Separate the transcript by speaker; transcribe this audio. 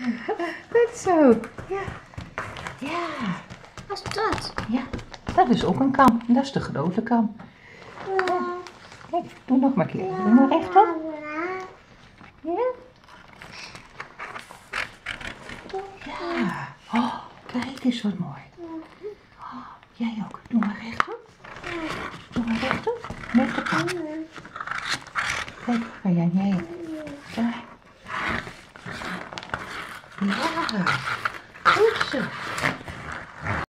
Speaker 1: Goed zo. Ja. Ja.
Speaker 2: Wat is dat?
Speaker 1: Ja. Dat is ook een kam. Dat is de grote kam. Kijk, doe nog maar een keer. Doe maar rechtop. Ja. Ja. Oh, kijk eens wat mooi. Oh, jij ook. Doe maar rechtop. Doe maar rechtop. Met de kam. Kijk, ga jij jij. Daar. Ja. Goed zo.